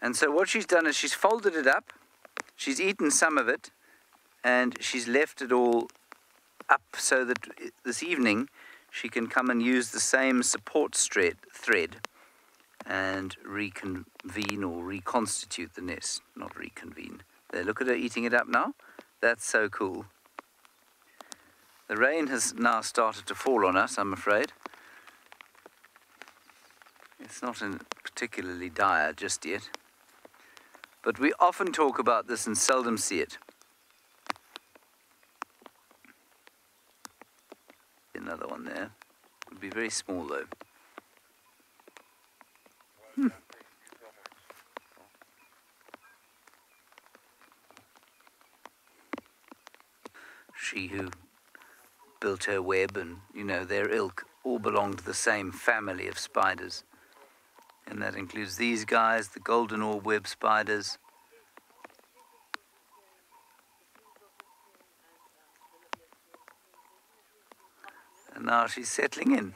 And so what she's done is she's folded it up, she's eaten some of it, and she's left it all up so that this evening she can come and use the same support thread, thread and reconvene or reconstitute the nest, not reconvene. There, look at her eating it up now. That's so cool. The rain has now started to fall on us, I'm afraid. It's not particularly dire just yet. But we often talk about this and seldom see it. Another one there. Would be very small though. Hmm. She who built her web and, you know, their ilk all belong to the same family of spiders. And that includes these guys, the golden orb web spiders. And now she's settling in.